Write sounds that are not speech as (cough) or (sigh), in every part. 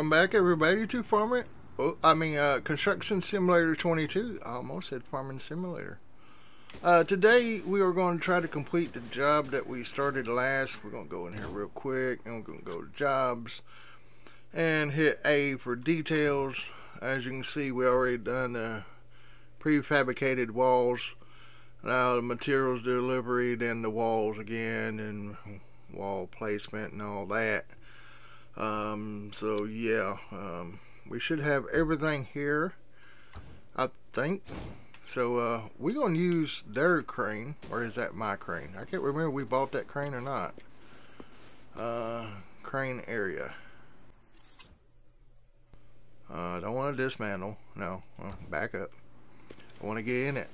Welcome back, everybody, to Farming. Oh, I mean, uh, Construction Simulator 22. I almost said Farming Simulator. Uh, today, we are going to try to complete the job that we started last. We're going to go in here real quick, and we're going to go to Jobs, and hit A for details. As you can see, we already done the prefabricated walls. Now the materials delivery, then the walls again, and wall placement and all that. Um, so yeah, um, we should have everything here, I think. So uh, we're gonna use their crane, or is that my crane? I can't remember we bought that crane or not. Uh, crane area. Uh, don't want to dismantle. No, well, back up. I want to get in it.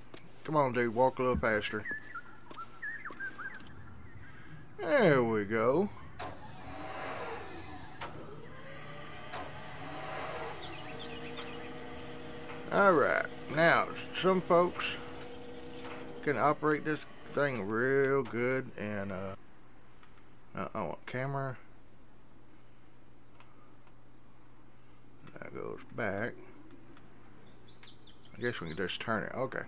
Come on, dude. Walk a little faster. There we go. Alright, now some folks can operate this thing real good and uh, uh oh, camera. That goes back. I guess we can just turn it, okay.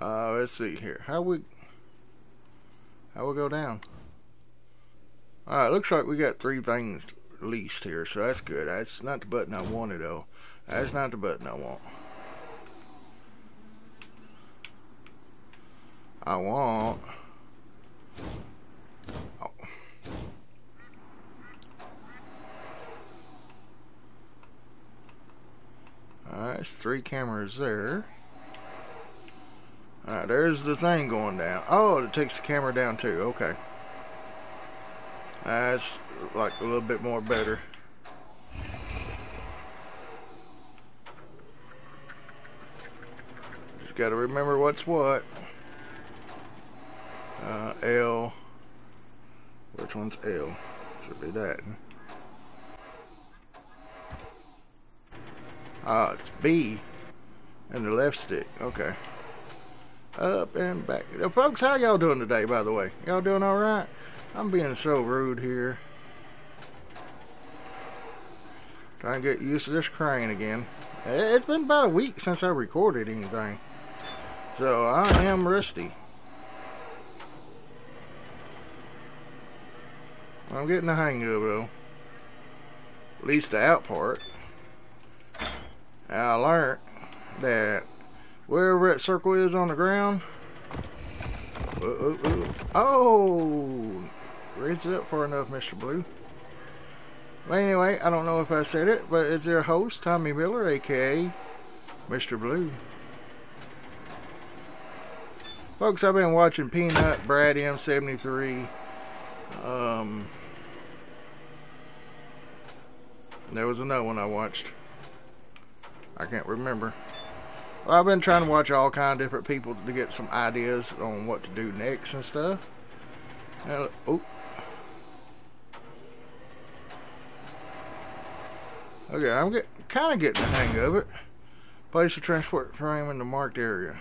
Uh, let's see here. How we how we go down? Alright, looks like we got three things least here, so that's good. That's not the button I wanted, though. That's not the button I want. I want... Oh. Alright, three cameras there. Alright, there's the thing going down. Oh, it takes the camera down too. Okay. That's like a little bit more better. Just got to remember what's what. Uh, L. Which one's L? Should be that. Ah, it's B. And the left stick. Okay. Up and back. Now, folks, how y'all doing today, by the way? Y'all doing alright? I'm being so rude here. Trying to get used to this crane again. It's been about a week since I recorded anything. So I am rusty. I'm getting the hang of it though. At least the out part. I learned that wherever that circle is on the ground. Uh, uh, uh, oh! Raise it up far enough, Mr. Blue. Well, anyway, I don't know if I said it, but it's your host, Tommy Miller, aka Mr. Blue. Folks, I've been watching Peanut, Brad M73. Um, there was another one I watched. I can't remember. Well, I've been trying to watch all kind of different people to get some ideas on what to do next and stuff. Oh, Okay, I'm get, kind of getting the hang of it. Place the transport frame in the marked area.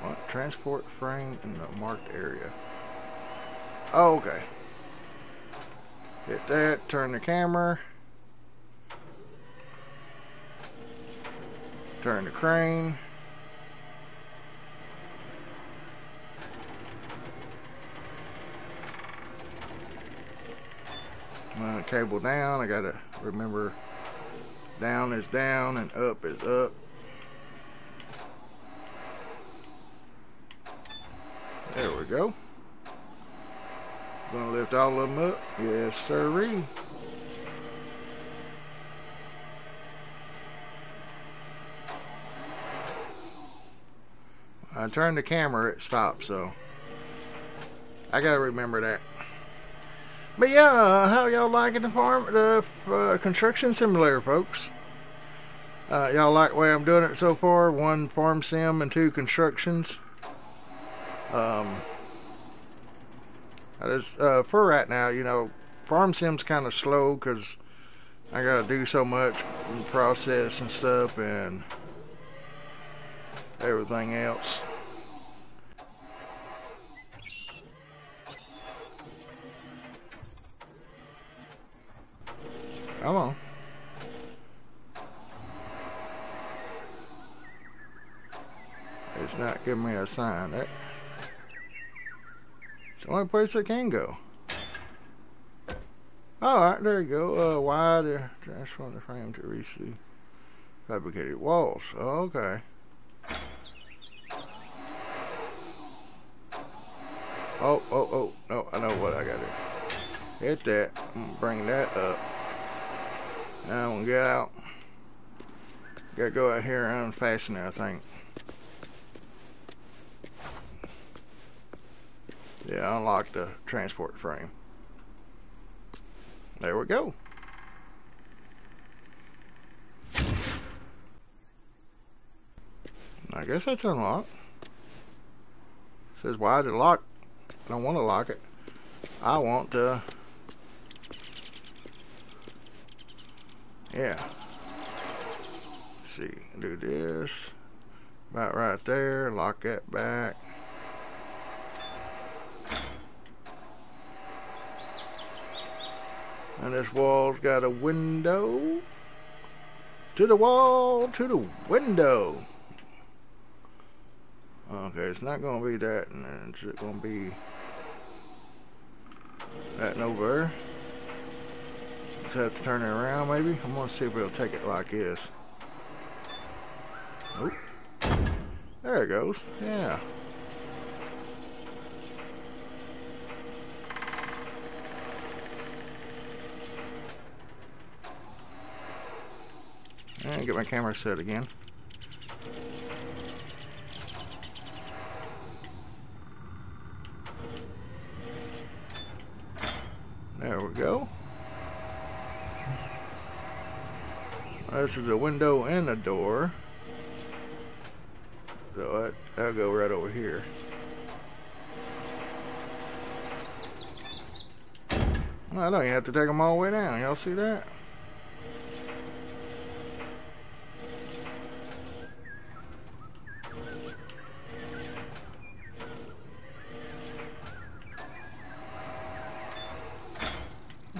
What? Transport frame in the marked area. Oh, okay. Hit that, turn the camera. Turn the crane. uh, cable down I gotta remember down is down and up is up. There we go. Gonna lift all of them up. Yes sirree. I turn the camera it stops so I gotta remember that but yeah, uh, how y'all liking the farm, the uh, construction simulator, folks? Uh, y'all like the way I'm doing it so far? One farm sim and two constructions. Um, I just, uh, for right now, you know, farm sim's kind of slow because I got to do so much and process and stuff and everything else. Come on. It's not giving me a sign. That, it's the only place I can go. Alright, there you go. Uh, wide uh, transform the frame to reach the fabricated walls. Okay. Oh, oh, oh. No, I know what I gotta do. Hit that. Bring that up. Now I'm gonna get out. Gotta go out here and unfasten it, I think. Yeah, unlock the transport frame. There we go. I guess that's unlocked. It says why did it lock? I don't want to lock it. I want to yeah. See, do this about right there, lock that back. And this wall's got a window. To the wall, to the window. Okay, it's not going to be that, and it's going to be that and over there. Just have to turn it around, maybe. I'm to see if it'll take it like this. Oh, there it goes. Yeah. And get my camera set again. There we go. This is a window and a door. So that'll go right over here. I don't even have to take them all the way down. Y'all see that?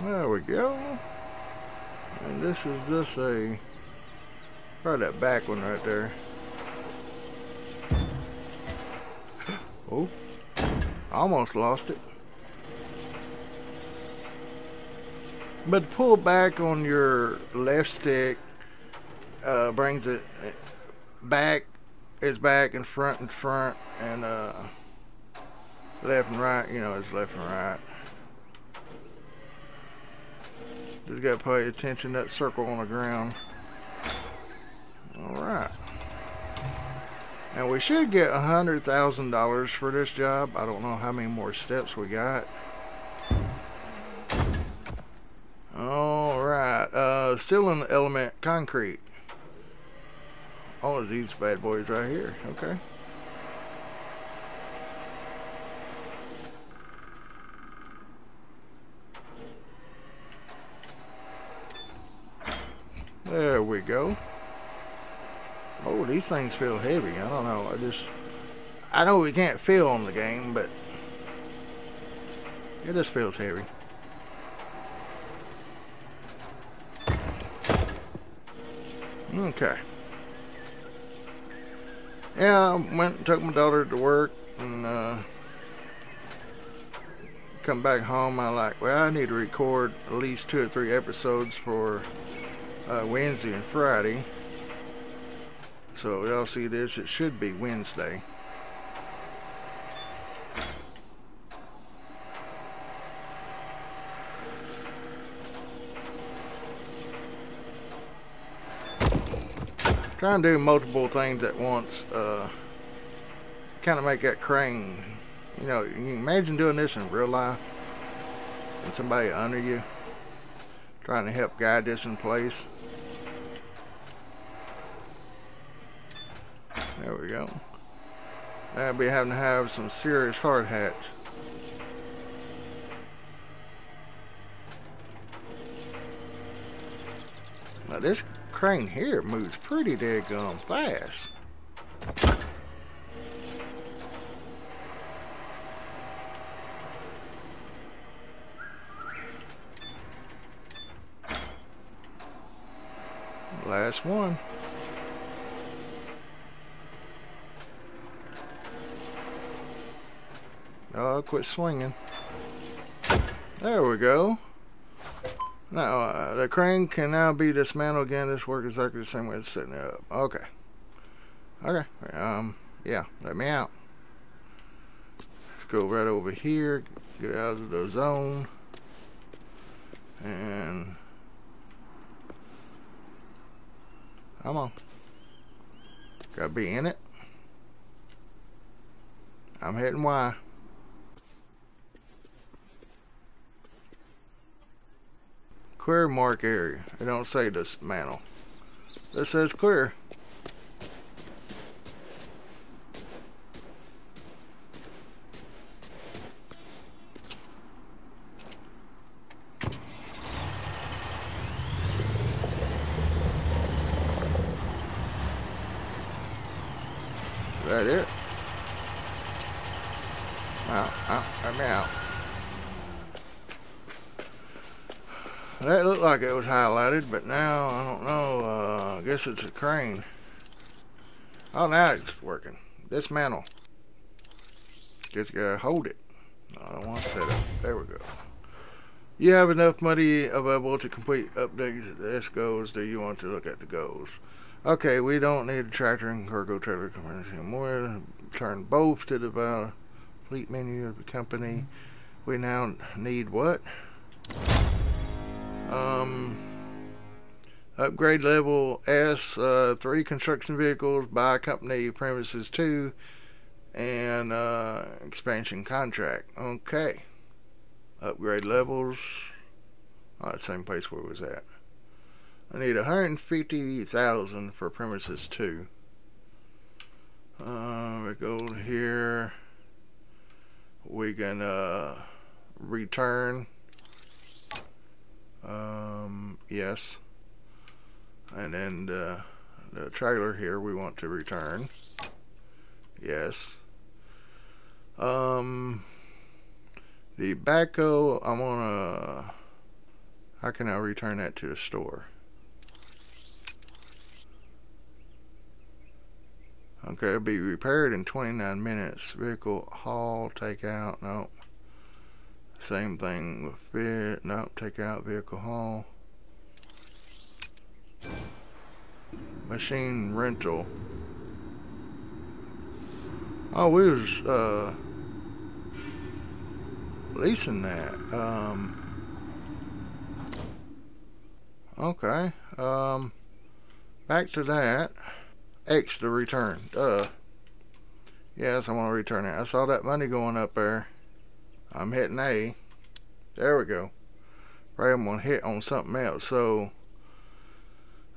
There we go. And this is just a, probably that back one right there. Oh, almost lost it. But pull back on your left stick uh, brings it back, is back and front and front, and uh, left and right, you know, it's left and right. Just gotta pay attention to that circle on the ground. Alright. And we should get a hundred thousand dollars for this job. I don't know how many more steps we got. Alright, uh sealing element concrete. All of these bad boys right here. Okay. There we go. Oh, these things feel heavy. I don't know. I just... I know we can't feel on the game, but... It just feels heavy. Okay. Yeah, I went and took my daughter to work and uh, come back home. I like, well, I need to record at least two or three episodes for uh, Wednesday and Friday. So y'all see this, it should be Wednesday. Try and do multiple things at once. Uh, kind of make that crane. You know, you imagine doing this in real life. And somebody under you. Trying to help guide this in place. There we go. I'll be having to have some serious hard hats. Now this crane here moves pretty daggone fast. Last one. Oh, quit swinging. There we go. Now, uh, the crane can now be dismantled again. This works exactly the same way as setting it up. Okay. Okay. Um, yeah, let me out. Let's go right over here. Get out of the zone. And... Come on. Gotta be in it. I'm hitting Y. Clear mark area. It don't say dismantle. It says clear. that it? Out, out, let me out. That looked like but now, I don't know, uh, I guess it's a crane. Oh, now it's working. Dismantle. Just gotta hold it. I don't want to set it. There we go. You have enough money available to complete updates to S goals. Do you want to look at the goals? Okay, we don't need a tractor and cargo trailer company anymore. Turn both to the fleet menu of the company. We now need what? Um, upgrade level S, uh, three construction vehicles by company premises two, and uh, expansion contract. Okay. Upgrade levels. Oh, same place where it was at. I need 150,000 for premises two. Uh, we go here. We can uh, return. Um, yes. And then the, the trailer here we want to return. Yes. Um, the backhoe, I want to, how can I return that to the store? Okay, it'll be repaired in 29 minutes. Vehicle haul, take out, nope. Same thing with fit, nope, take out vehicle haul. Machine rental. Oh, we was, uh, leasing that. Um, okay, um, back to that. X to return. Duh. Yes, I want to return it. I saw that money going up there. I'm hitting A. There we go. Right, I'm going to hit on something else. So,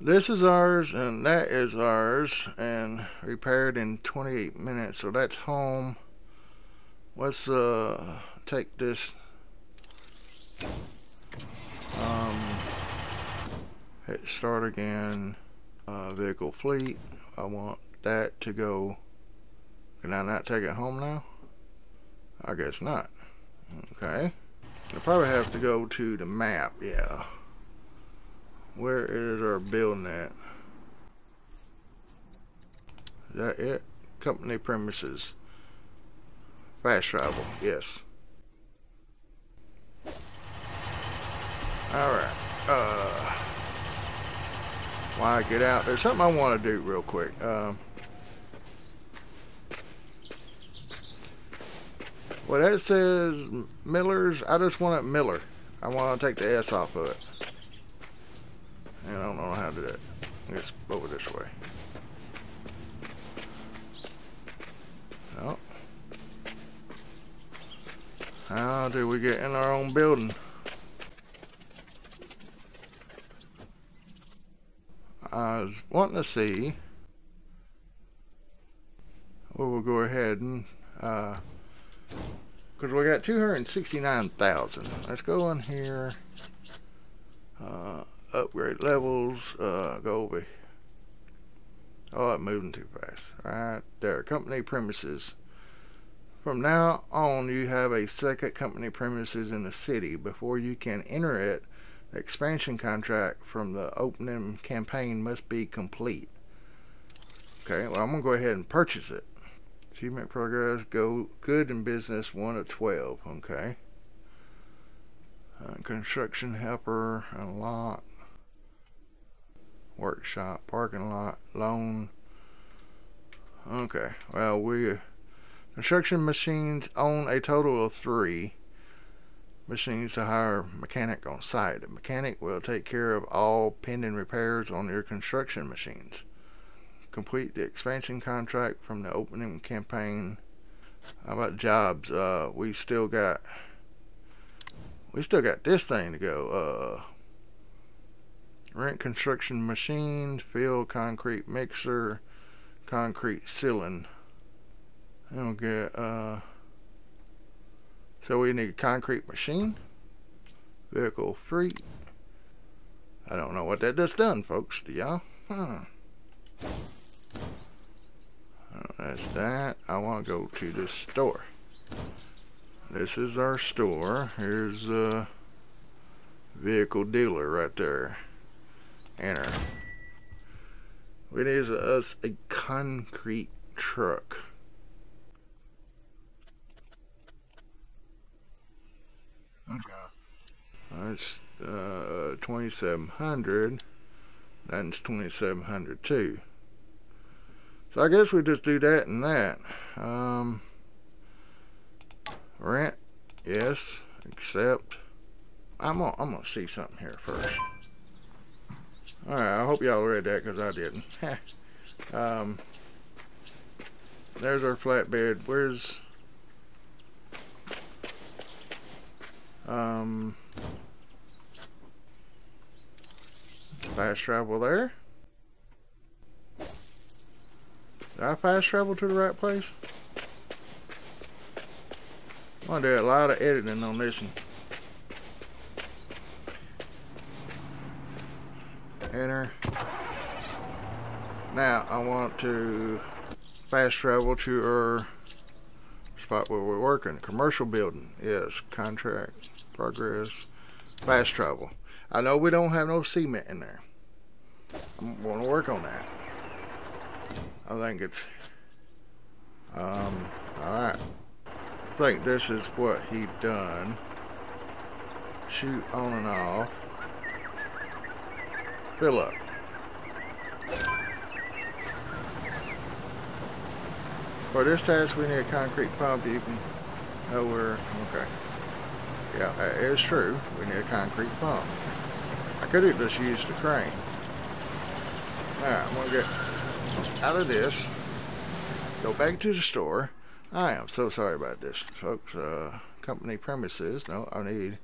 this is ours, and that is ours, and repaired in 28 minutes. So, that's home. Let's uh, take this. Um, hit start again. Uh, vehicle fleet. I want that to go. Can I not take it home now? I guess not. Okay. I probably have to go to the map, yeah. Where is our building at? Is that it? Company premises. Fast travel, yes. Alright. Uh why I get out. There's something I want to do real quick. Um, well, that says Miller's. I just want it Miller. I want to take the S off of it. I don't know how to do that. I guess over this way. No. How do we get in our own building? I was wanting to see. Well, we'll go ahead and, because uh, we got 269,000. Let's go in here, uh, upgrade levels, uh, go over. Oh, I'm moving too fast. Right there, company premises. From now on, you have a second company premises in the city. Before you can enter it, the expansion contract from the opening campaign must be complete. Okay, well, I'm going to go ahead and purchase it. Achievement progress, go good in business, 1 of 12. Okay. Uh, construction helper, unlock. Workshop, parking lot, loan. Okay, well, we. Construction machines own a total of three machines to hire mechanic on site. Mechanic will take care of all pending repairs on your construction machines complete the expansion contract from the opening campaign. How about jobs? Uh, we still got we still got this thing to go. Uh, rent construction machine, fill concrete mixer, concrete sealing. I don't get uh. So we need a concrete machine, vehicle free. I don't know what that just done, folks. Do y'all? Huh. That's that. I want to go to the store. This is our store. Here's a vehicle dealer right there. Enter. We need us a concrete truck. Okay. That's uh, 2700. That's 2700 too. So I guess we just do that and that. Um, rent, yes, accept. I'm gonna, I'm gonna see something here first. All right, I hope y'all read that because I didn't. (laughs) um, there's our flatbed. Where's um fast travel there? Did I fast travel to the right place? I'm going to do a lot of editing on this one. Enter. Now, I want to fast travel to our spot where we're working. Commercial building. Yes. Contract. Progress. Fast travel. I know we don't have no cement in there. I'm going to work on that. I think it's um alright I think this is what he done chute on and off fill up for this task we need a concrete pump you can know where okay yeah is true we need a concrete pump I could have just used the crane alright I'm gonna get out of this, go back to the store. I am so sorry about this, folks. Uh, company premises. No, I need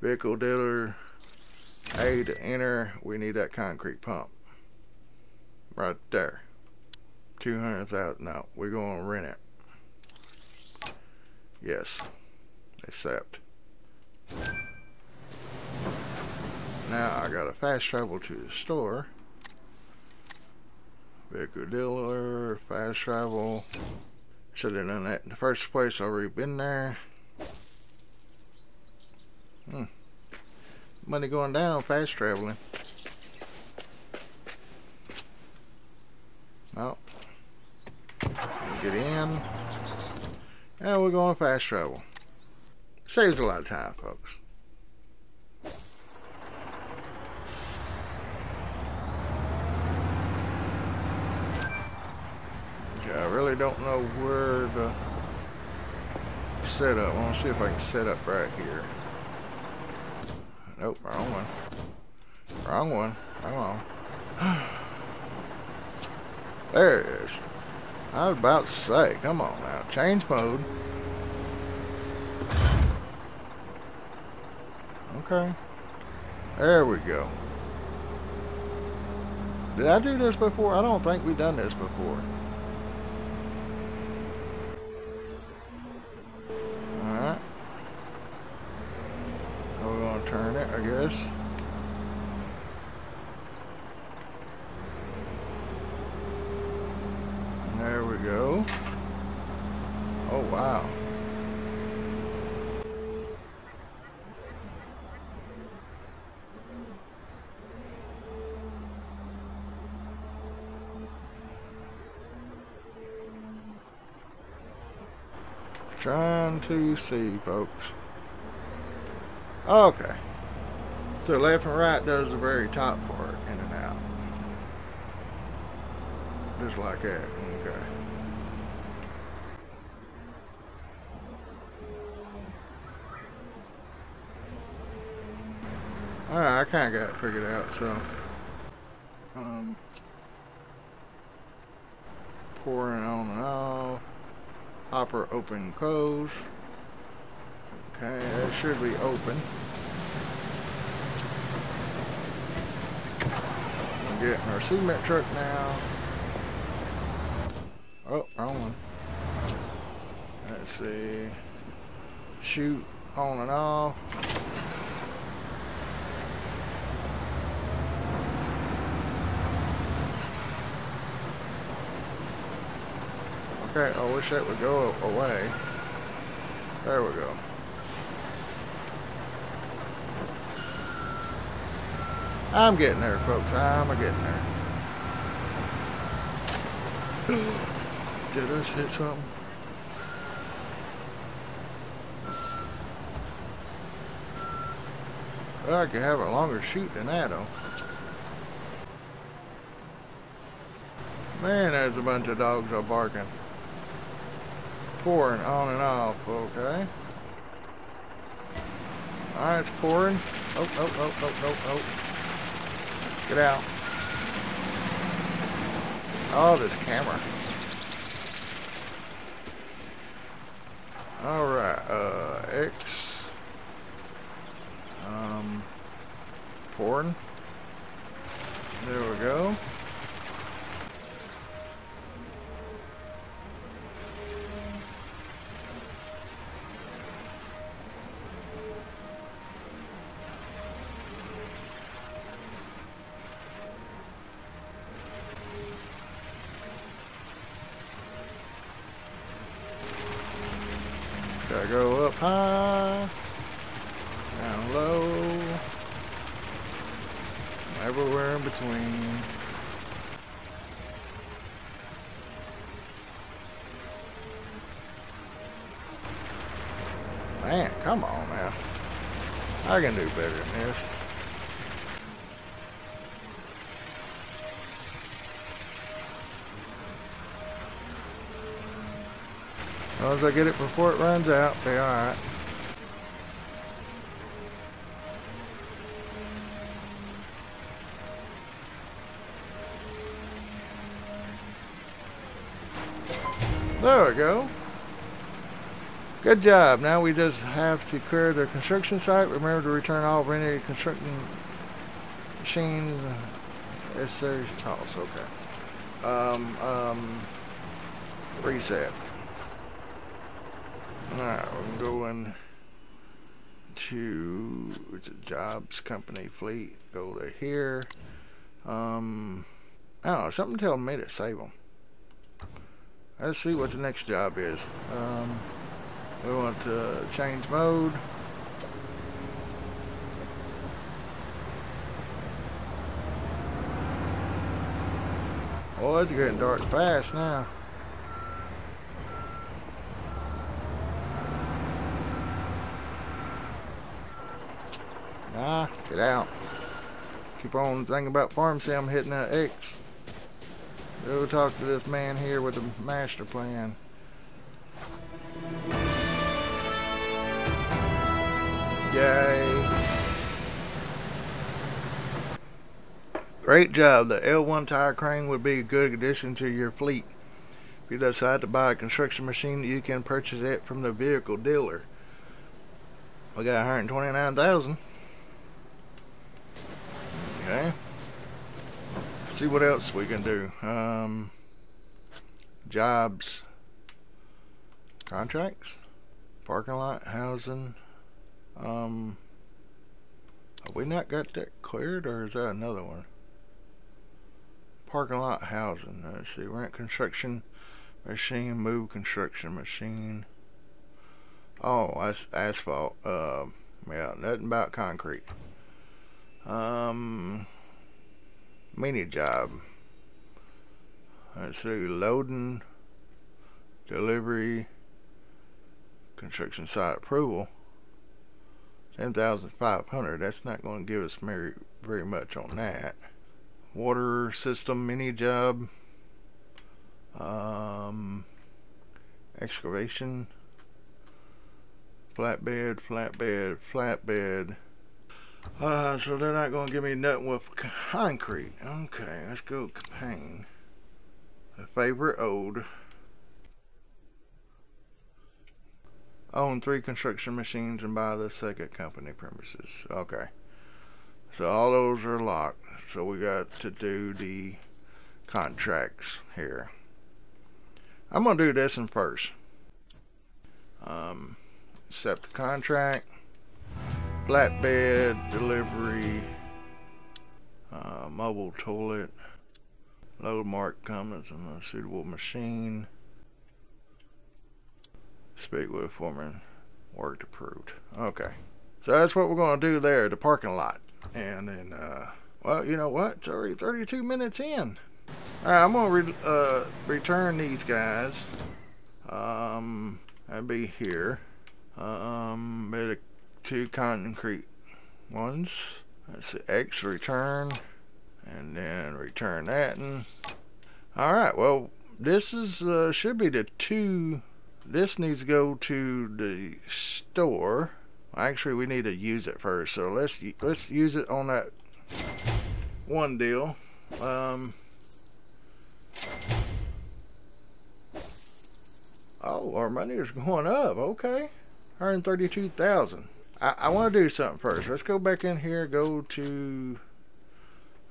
vehicle dealer A to enter. We need that concrete pump right there. 200,000. No, we're going to rent it. Yes. Accept. Now I got to fast travel to the store. Vehicle dealer, fast travel. Should have done that in the first place. Already been there. Hmm. Money going down, fast traveling. Oh. Get in. And we're going fast travel. Saves a lot of time, folks. I really don't know where to set up. I want to see if I can set up right here. Nope, wrong one. Wrong one. Come on. (sighs) there it is. I was about to say, come on now. Change mode. Okay. There we go. Did I do this before? I don't think we've done this before. 2C, folks. Okay. So left and right does the very top part, in and out. Just like that, okay. Right, I kinda got it figured out, so. Um, pouring on and off. Hopper open close. Okay, that should be open. We're getting our cement truck now. Oh, wrong one. Let's see. Chute on and off. Okay, I wish that would go away. There we go. I'm getting there, folks. I'm getting there. (gasps) Did I hit something? Well, I could have a longer chute than that, though. Man, there's a bunch of dogs are barking. Pouring on and off, okay. Eh? Alright, it's pouring. Oh, oh, oh, oh, oh, oh. Get out. Oh, this camera. Alright, uh, X. Um, porn. There we go. Go up high, down low, everywhere in between. Man, come on now. I can do better long as I get it before it runs out, be alright. There we go. Good job. Now we just have to clear the construction site. Remember to return all rented construction machines. Sir. Oh, it's okay. Um, um, reset. Alright, we're going to it's a jobs company fleet. Go to here. Um, I. Something telling me to save them. Let's see what the next job is. Um, we want to change mode. Oh, it's getting dark fast now. Ah, get out. Keep on thinking about farm sim hitting that X. Go talk to this man here with the master plan. Yay. Great job. The L1 tire crane would be a good addition to your fleet. If you decide to buy a construction machine, you can purchase it from the vehicle dealer. We got 129,000. Okay. See what else we can do. Um, jobs, contracts, parking lot, housing. Um, have we not got that cleared, or is that another one? Parking lot, housing. Let's see. Rent construction machine, move construction machine. Oh, that's asphalt. Uh, yeah, nothing about concrete. Um, mini job. Let's see, loading, delivery, construction site approval. 10,500. That's not going to give us very, very much on that. Water system mini job. Um, excavation. Flatbed, flatbed, flatbed. Uh, so they're not going to give me nothing with concrete. Okay, let's go campaign. A favorite ode. Own three construction machines and buy the second company premises. Okay. So all those are locked. So we got to do the contracts here. I'm going to do this one first. Um, accept the contract. Flatbed delivery. Uh, mobile toilet. Load mark comments on a suitable machine. Speak with foreman. Worked approved. Okay. So that's what we're going to do there, the parking lot. And then, uh, well, you know what? It's already 32 minutes in. Alright, I'm going to re uh, return these guys. Um, that'd be here. Um, made two concrete ones. That's the X return. And then return that. And, Alright, well, this is uh, should be the two this needs to go to the store. Actually, we need to use it first. So let's let's use it on that one deal. Um, oh, our money is going up. Okay, 132,000. I, I want to do something first. Let's go back in here. Go to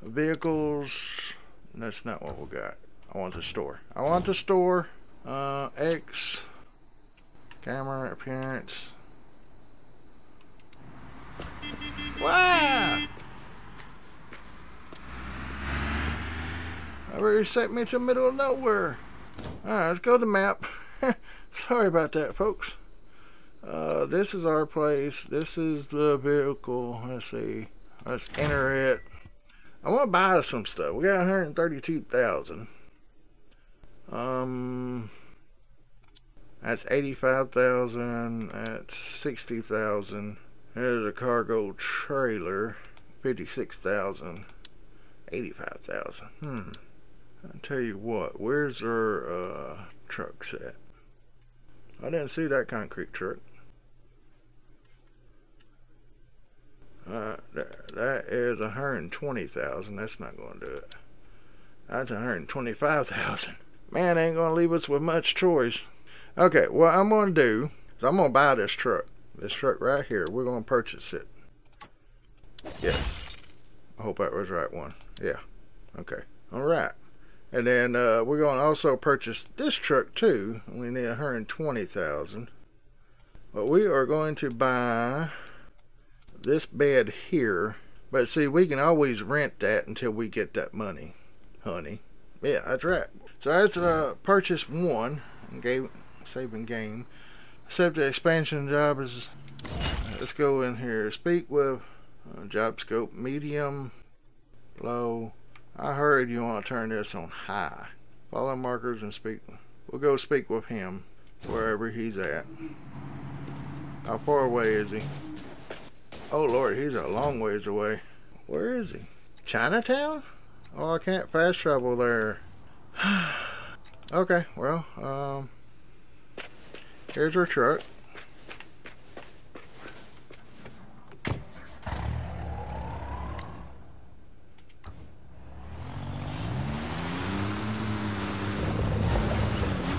vehicles. That's not what we got. I want the store. I want the store. Uh, X. Camera appearance. Wow! I already set me to the middle of nowhere. Alright, let's go to the map. (laughs) Sorry about that, folks. Uh, this is our place. This is the vehicle. Let's see. Let's enter it. I want to buy some stuff. We got 132,000. Um, that's 85,000. That's 60,000. There's a cargo trailer. 56,000. 85,000. Hmm. I'll tell you what. Where's our uh, trucks at? I didn't see that concrete truck. Uh, that, that is 120,000. That's not going to do it. That's 125,000. Man, ain't going to leave us with much choice. Okay, what I'm going to do is I'm going to buy this truck. This truck right here. We're going to purchase it. Yes. I hope that was the right one. Yeah. Okay. All right. And then uh, we're going to also purchase this truck too. We need 120,000. But we are going to buy this bed here. But see, we can always rent that until we get that money, honey. Yeah, that's right. So that's uh, purchase one. And gave saving game. Except the expansion job is, let's go in here, speak with uh, job scope medium, low. I heard you want to turn this on high. Follow markers and speak. We'll go speak with him wherever he's at. How far away is he? Oh Lord, he's a long ways away. Where is he? Chinatown? Oh, I can't fast travel there. (sighs) okay, well, um, Here's our truck.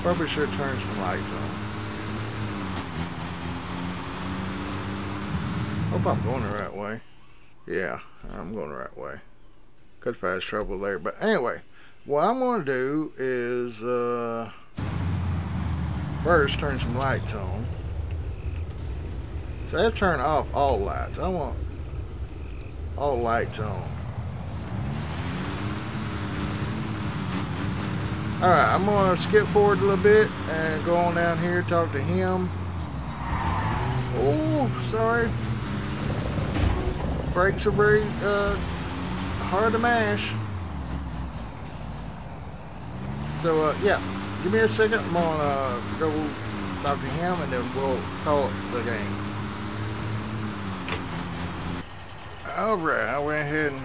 Probably should turn some lights on. Hope I'm going the right way. Yeah, I'm going the right way. Could fast trouble there. But anyway, what I'm going to do is... Uh, First, turn some lights on. So let's turn off all lights. I want all lights on. Alright, I'm going to skip forward a little bit and go on down here, talk to him. Oh, sorry. Brakes are very uh, hard to mash. So, uh, yeah, Give me a second. I'm gonna uh, go talk to him, and then we'll call it the game. Alright, I went ahead and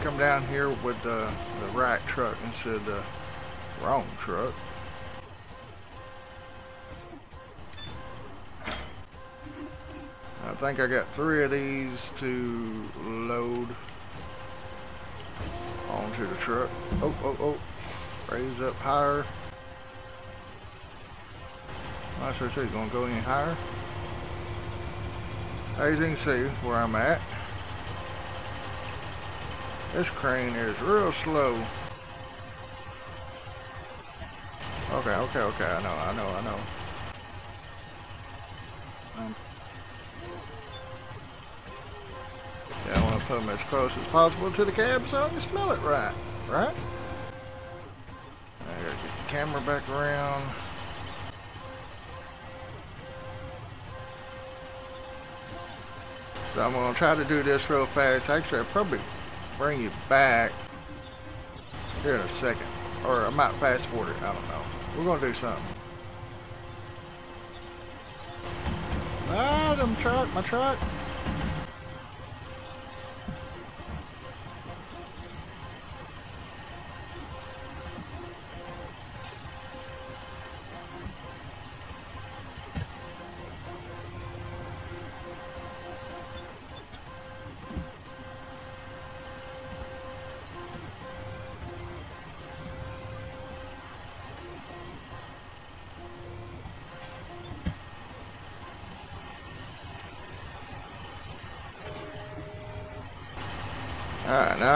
come down here with the, the right truck instead of the wrong truck. I think I got three of these to load onto the truck. Oh, oh, oh. Raise up higher. I should say, gonna go any higher. As you can see where I'm at. This crane is real slow. Okay, okay, okay, I know, I know, I know. Put as close as possible to the cab so I can smell it right, right? I gotta get the camera back around. So I'm gonna try to do this real fast. Actually, I probably bring you back here in a second. Or I might fast forward it. I don't know. We're to do something. Ah, them truck, my truck.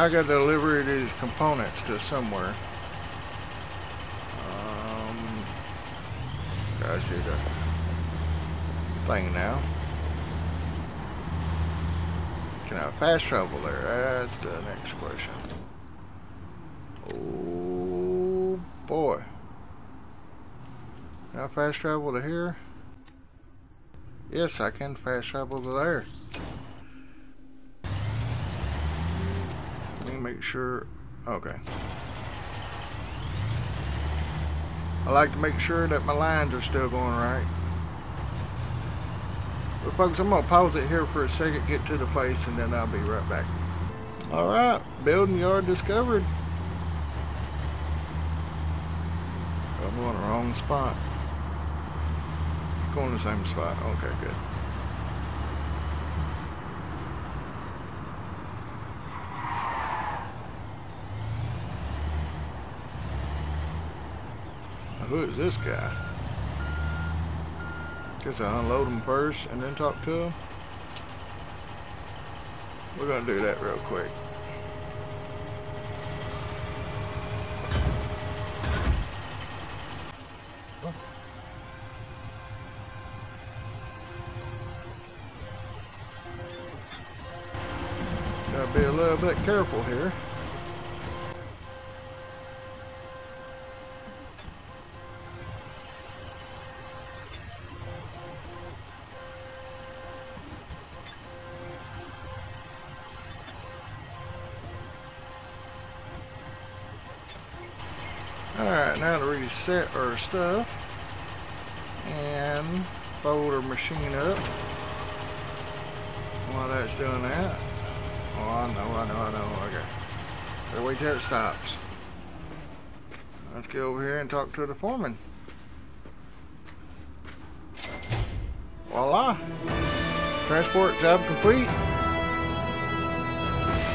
I got to deliver these components to somewhere. Um, I see the thing now. Can I fast travel there? That's the next question. Oh boy. Can I fast travel to here? Yes, I can fast travel to there. make sure, okay. I like to make sure that my lines are still going right. But folks, I'm going to pause it here for a second, get to the place, and then I'll be right back. Alright, building yard discovered. I'm going the wrong spot. Going the same spot. Okay, good. Who is this guy? Guess I unload him first and then talk to him. We're gonna do that real quick. Gotta be a little bit careful here. Reset our stuff and fold our machine up while that's doing that. Oh, I know, I know, I know. Okay. So wait till it stops. Let's go over here and talk to the foreman. Voila! Transport job complete.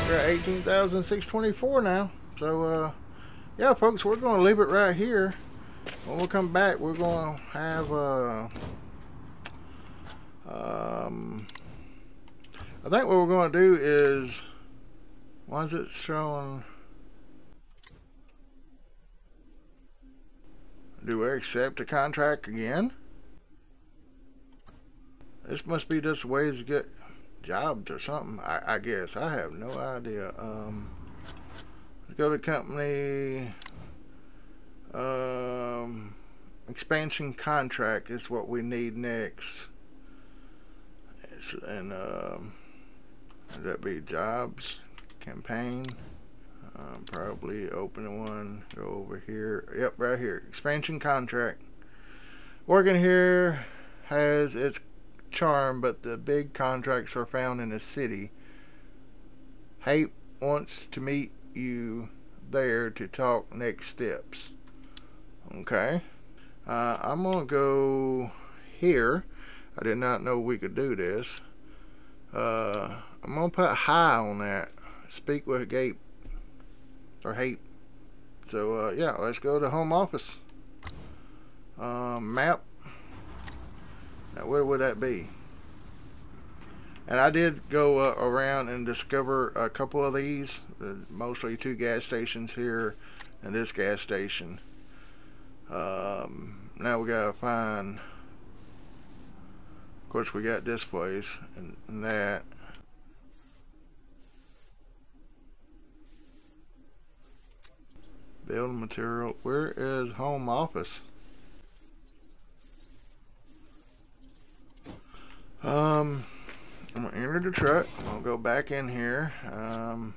We're at 18,624 now. So, uh, yeah, folks, we're going to leave it right here. When we come back, we're going to have, uh, um, I think what we're going to do is, why is it showing, do we accept the contract again? This must be just ways to get jobs or something, I, I guess. I have no idea. Um, go to company um, expansion contract is what we need next it's, and um, that be jobs campaign um, probably open one go over here yep right here expansion contract Working here has its charm, but the big contracts are found in the city. Hape wants to meet you there to talk next steps. Okay. Uh, I'm going to go here. I did not know we could do this. Uh, I'm going to put high on that. Speak with Gape. Or Hape. So, uh, yeah, let's go to home office. Um, map. Now, where would that be? And I did go uh, around and discover a couple of these, uh, mostly two gas stations here and this gas station. Um, now we gotta find, of course we got this place and, and that. Building material, where is home office? Um, I'm gonna enter the truck. I'll go back in here. Um,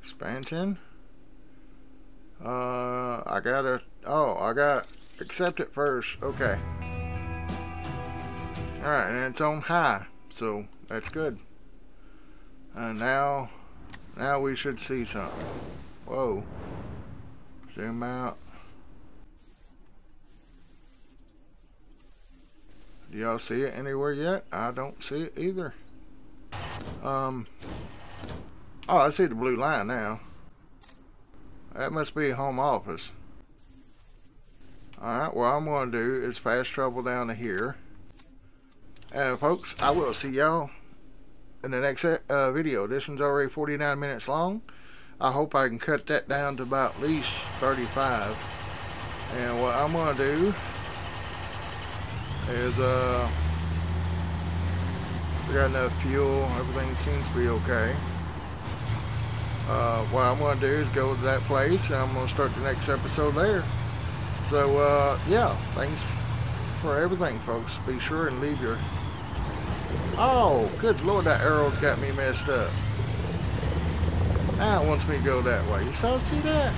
expansion. I gotta. Oh, I got accept it first. Okay. All right, and it's on high, so that's good. And now, now we should see something. Whoa. Zoom out. Do y'all see it anywhere yet? I don't see it either. Um. Oh, I see the blue line now. That must be home office. Alright, what I'm going to do is fast travel down to here. And folks, I will see y'all in the next uh, video. This one's already 49 minutes long. I hope I can cut that down to about at least 35. And what I'm going to do is uh we got enough fuel everything seems to be okay uh, what I'm going to do is go to that place and I'm going to start the next episode there so uh, yeah thanks for everything folks. Be sure and leave your oh good lord that arrow's got me messed up. Now it wants me to go that way. You saw see that?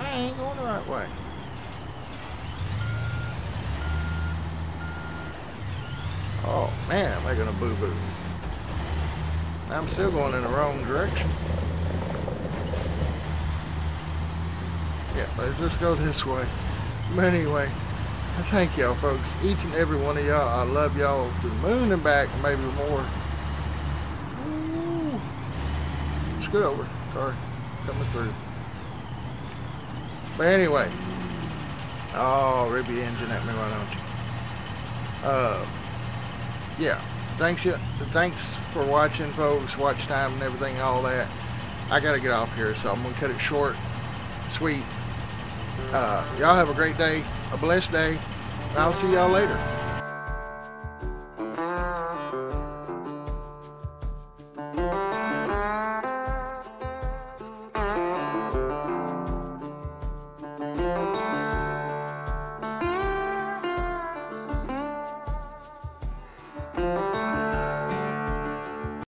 I ain't going the right way. Oh man, am I gonna boo boo? I'm still going in the wrong direction. Let's just go this way. But anyway, thank y'all folks. Each and every one of y'all. I love y'all to the moon and back, maybe more. Ooh. Scoot over. Car coming through. But anyway. Oh, Ruby engine at me, why don't you? Uh, yeah, thanks thanks for watching, folks. Watch time and everything, all that. I gotta get off here, so I'm gonna cut it short, sweet. Uh, y'all have a great day, a blessed day, I'll see y'all later.